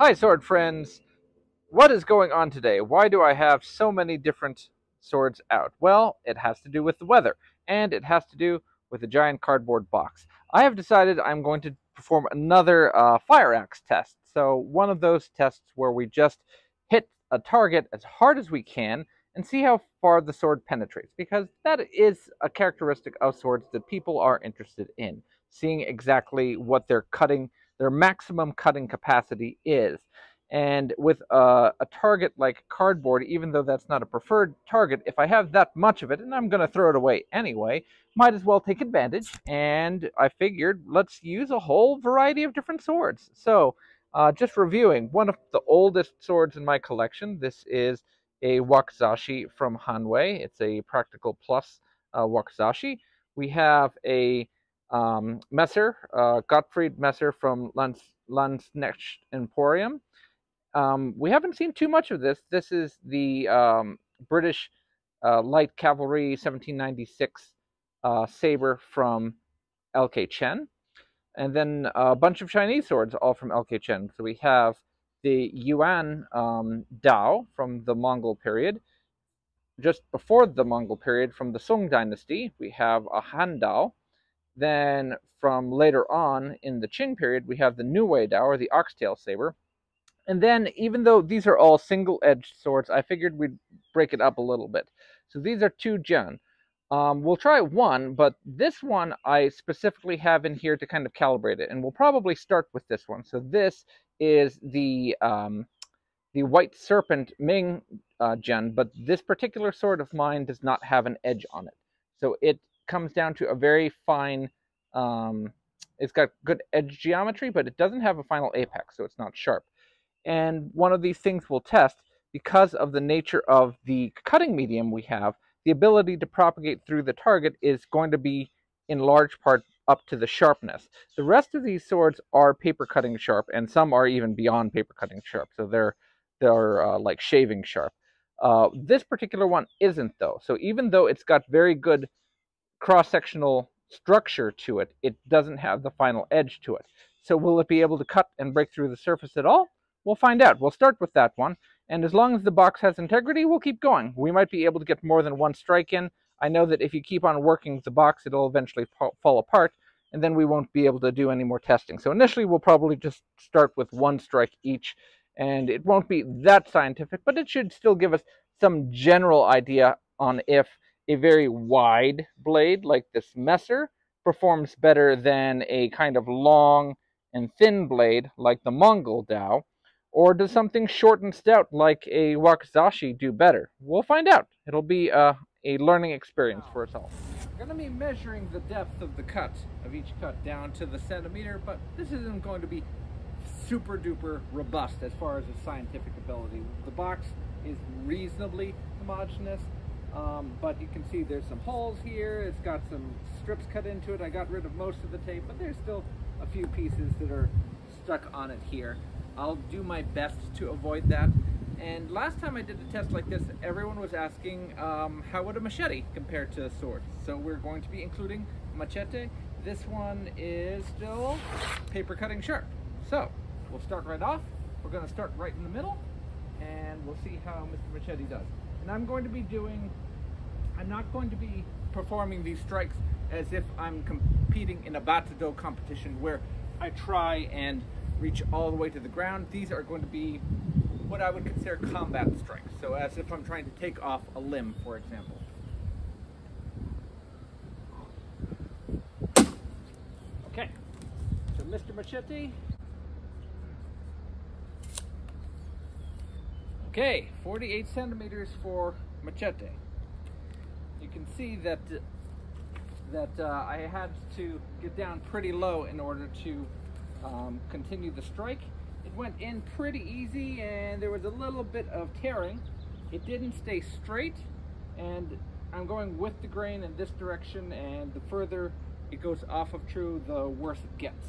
Hi, sword friends. What is going on today? Why do I have so many different swords out? Well, it has to do with the weather, and it has to do with a giant cardboard box. I have decided I'm going to perform another uh, fire axe test. So, one of those tests where we just hit a target as hard as we can and see how far the sword penetrates, because that is a characteristic of swords that people are interested in, seeing exactly what they're cutting their maximum cutting capacity is. And with a, a, target like cardboard, even though that's not a preferred target, if I have that much of it, and I'm going to throw it away anyway, might as well take advantage. And I figured let's use a whole variety of different swords. So, uh, just reviewing, one of the oldest swords in my collection, this is a Wakizashi from Hanwei. It's a Practical Plus uh, Wakizashi. We have a um, Messer, uh, Gottfried Messer from Landsknecht Emporium. Um, we haven't seen too much of this. This is the um, British uh, Light Cavalry 1796 uh, saber from LK Chen. And then a bunch of Chinese swords, all from LK Chen. So we have the Yuan um, Dao from the Mongol period. Just before the Mongol period, from the Song Dynasty, we have a Han Dao then from later on in the Qing period, we have the Niuwei Dao, or the oxtail saber. And then, even though these are all single-edged swords, I figured we'd break it up a little bit. So these are two Jian. Um, we'll try one, but this one I specifically have in here to kind of calibrate it, and we'll probably start with this one. So this is the um, the White Serpent Ming uh, Jian, but this particular sword of mine does not have an edge on it. So it comes down to a very fine, um, it's got good edge geometry, but it doesn't have a final apex, so it's not sharp. And one of these things we'll test because of the nature of the cutting medium we have, the ability to propagate through the target is going to be in large part up to the sharpness. The rest of these swords are paper cutting sharp, and some are even beyond paper cutting sharp, so they're they're uh, like shaving sharp. Uh, this particular one isn't though. So even though it's got very good cross-sectional structure to it, it doesn't have the final edge to it. So will it be able to cut and break through the surface at all? We'll find out. We'll start with that one. And as long as the box has integrity, we'll keep going. We might be able to get more than one strike in. I know that if you keep on working the box, it'll eventually fall apart, and then we won't be able to do any more testing. So initially, we'll probably just start with one strike each, and it won't be that scientific, but it should still give us some general idea on if a very wide blade like this Messer performs better than a kind of long and thin blade like the Mongol Dao? Or does something short and stout like a Wakizashi do better? We'll find out. It'll be a, a learning experience for us all. I'm going to be measuring the depth of the cut, of each cut down to the centimeter, but this isn't going to be super duper robust as far as its scientific ability. The box is reasonably homogeneous, um, but you can see there's some holes here. It's got some strips cut into it. I got rid of most of the tape, but there's still a few pieces that are stuck on it here. I'll do my best to avoid that. And last time I did a test like this, everyone was asking um, how would a machete compare to a sword? So we're going to be including machete. This one is still paper cutting sharp. So we'll start right off. We're going to start right in the middle and we'll see how Mr. Machete does. And I'm going to be doing, I'm not going to be performing these strikes as if I'm competing in a Battodo competition where I try and reach all the way to the ground. These are going to be what I would consider combat strikes. So as if I'm trying to take off a limb, for example. Okay, so Mr. Machete. Okay, 48 centimeters for machete. You can see that that uh, I had to get down pretty low in order to um, continue the strike. It went in pretty easy and there was a little bit of tearing. It didn't stay straight and I'm going with the grain in this direction and the further it goes off of true, the worse it gets.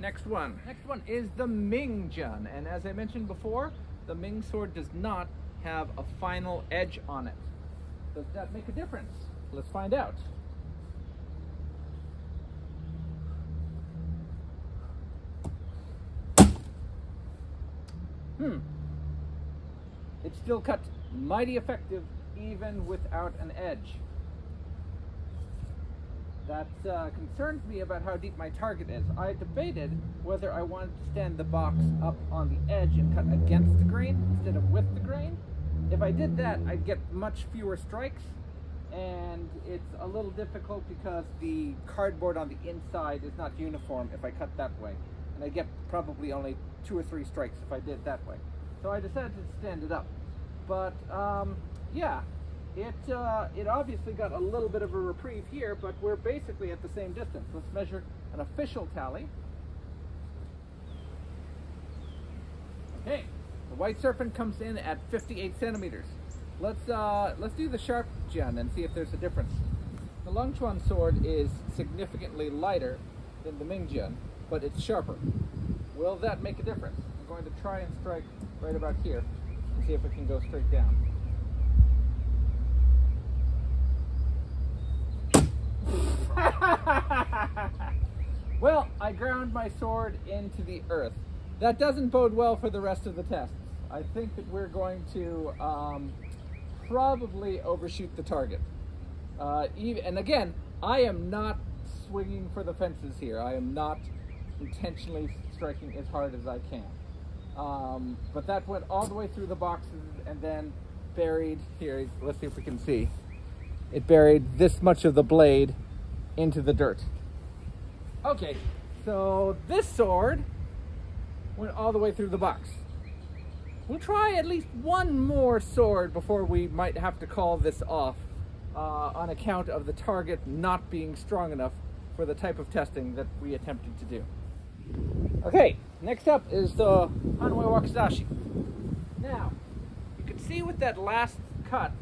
Next one. Next one is the Ming Jian and as I mentioned before, the Ming sword does not have a final edge on it. Does that make a difference? Let's find out. Hmm. It still cut mighty effective even without an edge. That uh, concerns me about how deep my target is. I debated whether I wanted to stand the box up on the edge and cut against the grain instead of with the grain. If I did that, I'd get much fewer strikes, and it's a little difficult because the cardboard on the inside is not uniform if I cut that way. And I get probably only two or three strikes if I did that way. So I decided to stand it up. But um, yeah, it, uh, it obviously got a little bit of a reprieve here, but we're basically at the same distance. Let's measure an official tally. Okay, the white serpent comes in at 58 centimeters. Let's, uh, let's do the sharp Jian and see if there's a difference. The Longquan sword is significantly lighter than the Mingjian, but it's sharper. Will that make a difference? I'm going to try and strike right about here and see if it can go straight down. I ground my sword into the earth. That doesn't bode well for the rest of the tests. I think that we're going to um, probably overshoot the target. Uh, even, and again, I am not swinging for the fences here. I am not intentionally striking as hard as I can. Um, but that went all the way through the boxes and then buried here. Let's see if we can see. It buried this much of the blade into the dirt. Okay, so this sword went all the way through the box. We'll try at least one more sword before we might have to call this off uh, on account of the target not being strong enough for the type of testing that we attempted to do. Okay, next up is the Hanwei Wakizashi. Now, you can see with that last cut,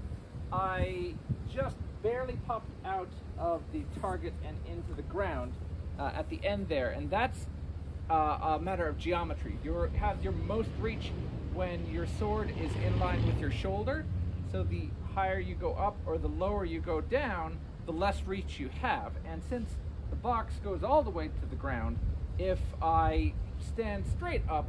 I just barely popped out of the target and into the ground uh, at the end there, and that's uh, a matter of geometry. You have your most reach when your sword is in line with your shoulder, so the higher you go up or the lower you go down, the less reach you have. And since the box goes all the way to the ground, if I stand straight up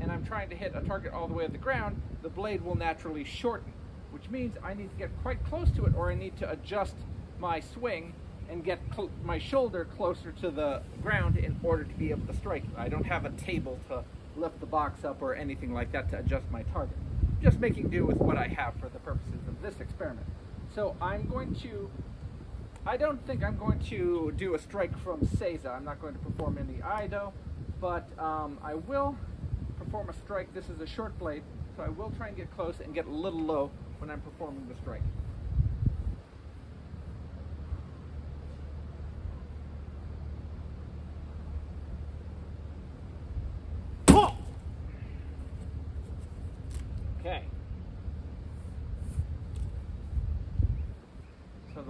and I'm trying to hit a target all the way at the ground, the blade will naturally shorten, which means I need to get quite close to it or I need to adjust my swing and get my shoulder closer to the ground in order to be able to strike I don't have a table to lift the box up or anything like that to adjust my target. Just making do with what I have for the purposes of this experiment. So I'm going to, I don't think I'm going to do a strike from Seiza. I'm not going to perform any Iaido, but um, I will perform a strike. This is a short blade, so I will try and get close and get a little low when I'm performing the strike.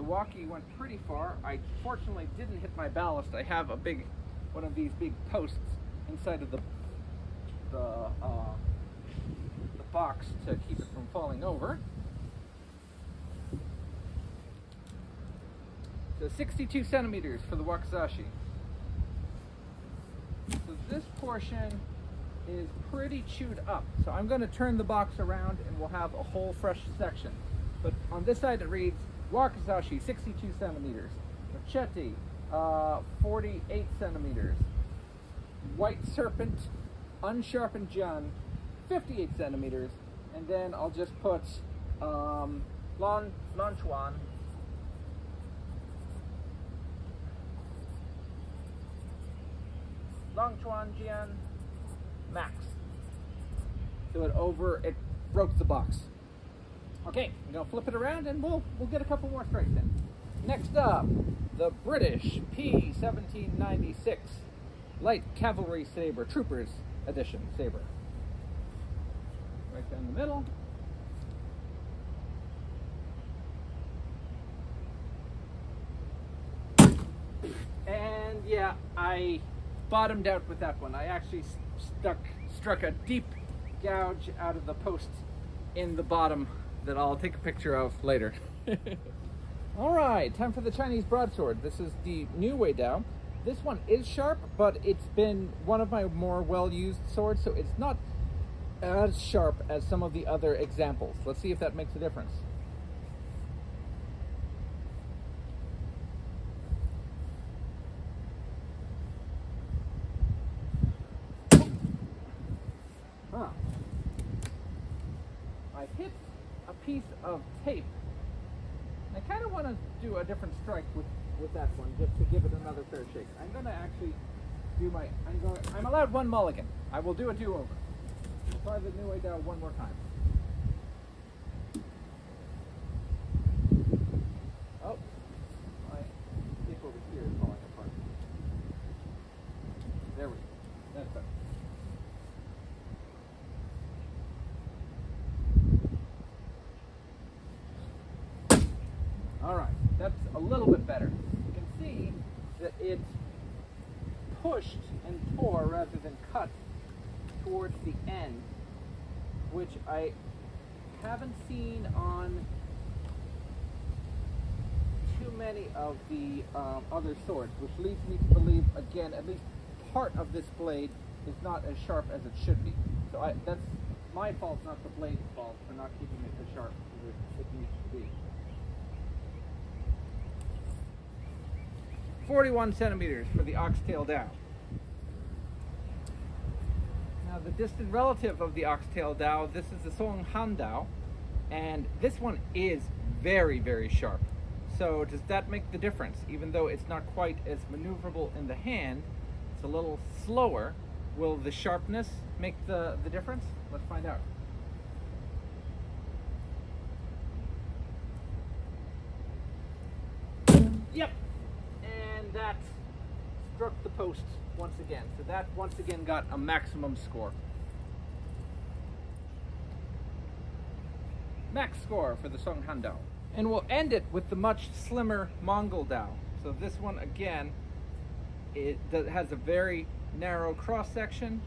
walkie went pretty far. I fortunately didn't hit my ballast. I have a big, one of these big posts inside of the the, uh, the box to keep it from falling over. So 62 centimeters for the Wakizashi. So this portion is pretty chewed up. So I'm going to turn the box around and we'll have a whole fresh section. But on this side it reads Wakizashi, 62 centimeters. Machete, uh, 48 centimeters. White Serpent, unsharpened Jian, 58 centimeters. And then I'll just put um, Lon, Lanchuan, Longquan Jian Max. So it over, it broke the box. Okay, I'm gonna flip it around and we'll we'll get a couple more strikes in. Next up, the British P1796 Light Cavalry Saber, Troopers Edition Saber. Right down the middle. And yeah, I bottomed out with that one. I actually stuck struck a deep gouge out of the post in the bottom that I'll take a picture of later. All right, time for the Chinese broadsword. This is the Niuweidao. This one is sharp, but it's been one of my more well-used swords, so it's not as sharp as some of the other examples. Let's see if that makes a difference. Huh. I hit a piece of tape. I kind of want to do a different strike with, with that one, just to give it another fair shake. I'm going to actually do my, I'm going, I'm allowed one mulligan. I will do a do-over. Try the Niuweidao one more time. Oh, my tape over here is falling apart. There we go. That's better. All right, that's a little bit better. You can see that it pushed and tore rather than cut towards the end, which I haven't seen on too many of the um, other swords, which leads me to believe, again, at least part of this blade is not as sharp as it should be. So I, that's my fault, not the blade's fault, for not keeping it as sharp as it, needs to be. 41 centimeters for the oxtail dao. Now the distant relative of the oxtail dao, this is the Song Han dao, and this one is very, very sharp. So does that make the difference? Even though it's not quite as maneuverable in the hand, it's a little slower. Will the sharpness make the, the difference? Let's find out. Yep, and that struck the post once again. So that once again got a maximum score. Max score for the Song Han Dao. And we'll end it with the much slimmer Mongol Dao. So this one again, it has a very narrow cross section.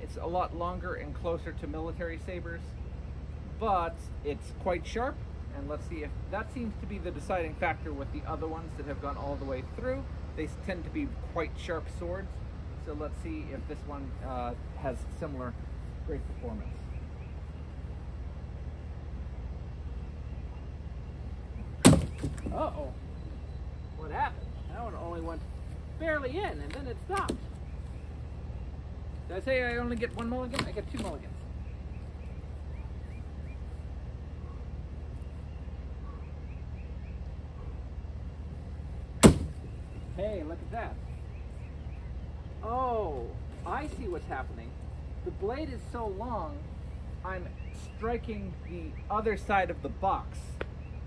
It's a lot longer and closer to military sabers, but it's quite sharp. And let's see if that seems to be the deciding factor with the other ones that have gone all the way through. They tend to be quite sharp swords. So let's see if this one uh, has similar great performance. Uh-oh. What happened? That one only went barely in and then it stopped. Did I say I only get one mulligan? I get two mulligans. Hey, look at that. Oh, I see what's happening. The blade is so long, I'm striking the other side of the box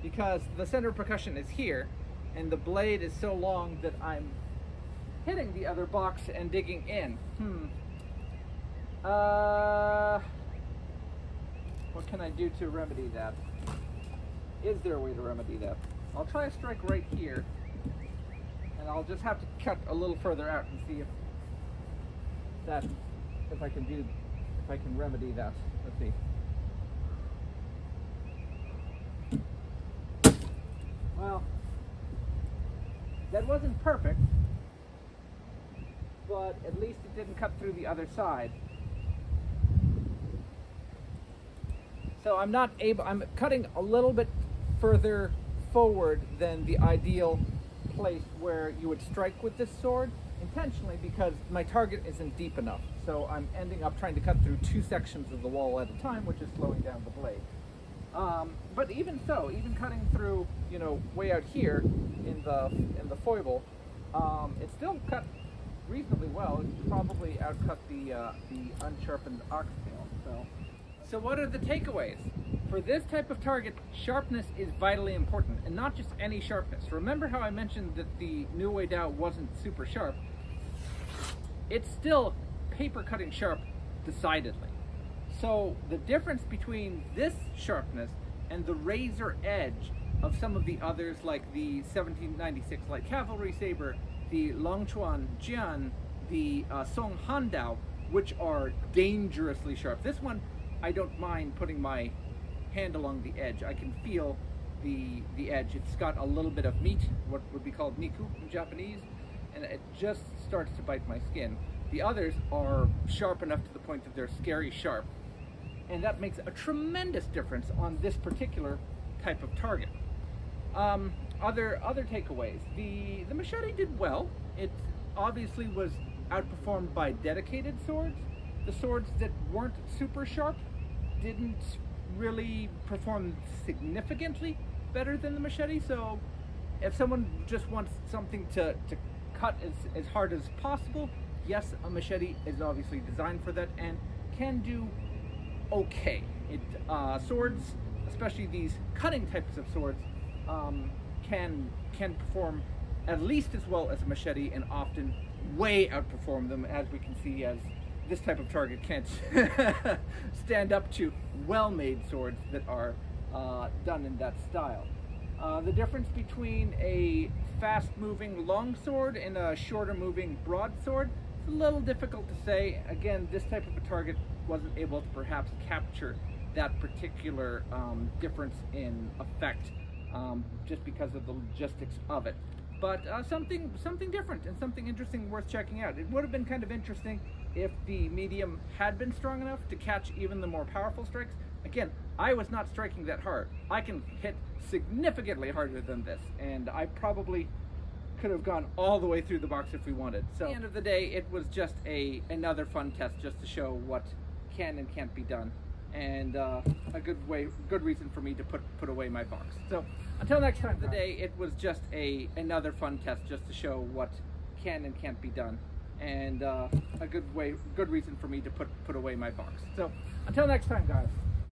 because the center of percussion is here and the blade is so long that I'm hitting the other box and digging in. Hmm. Uh, what can I do to remedy that? Is there a way to remedy that? I'll try a strike right here and I'll just have to cut a little further out and see if that, if I can do, if I can remedy that. Let's see. Well, that wasn't perfect, but at least it didn't cut through the other side. So I'm not able, I'm cutting a little bit further forward than the ideal place where you would strike with this sword intentionally because my target isn't deep enough. So I'm ending up trying to cut through two sections of the wall at a time, which is slowing down the blade. Um, but even so, even cutting through, you know, way out here in the in the foible, um, it still cut reasonably well. It probably outcut the uh, the unsharpened oxtail. So, so what are the takeaways? For this type of target, sharpness is vitally important, and not just any sharpness. Remember how I mentioned that the Niuwei Dao wasn't super sharp? It's still paper cutting sharp, decidedly. So the difference between this sharpness and the razor edge of some of the others, like the 1796 light cavalry saber, the Longquan Jian, the uh, Song Han Dao, which are dangerously sharp. This one, I don't mind putting my hand along the edge. I can feel the the edge. It's got a little bit of meat, what would be called niku in Japanese, and it just starts to bite my skin. The others are sharp enough to the point that they're scary sharp. and that makes a tremendous difference on this particular type of target. Um, other other takeaways: the the machete did well. It obviously was outperformed by dedicated swords. The swords that weren't super sharp didn't really perform significantly better than the machete. So if someone just wants something to, to cut as, as hard as possible, yes, a machete is obviously designed for that and can do okay. It uh, swords, especially these cutting types of swords, um, can can perform at least as well as a machete and often way outperform them, as we can see as this type of target can't stand up to well-made swords that are uh, done in that style. Uh, the difference between a fast-moving longsword and a shorter-moving broadsword is a little difficult to say. Again, this type of a target wasn't able to perhaps capture that particular um, difference in effect um, just because of the logistics of it. But uh, something something different and something interesting worth checking out. It would have been kind of interesting if the medium had been strong enough to catch even the more powerful strikes. Again, I was not striking that hard. I can hit significantly harder than this, and I probably could have gone all the way through the box if we wanted. So at the end of the day, it was just a another fun test just to show what can and can't be done, and uh, a good way, good reason for me to put put away my box. So until next time, the day it was just a another fun test just to show what can and can't be done, and uh, a good way, good reason for me to put put away my box. So until next time, guys.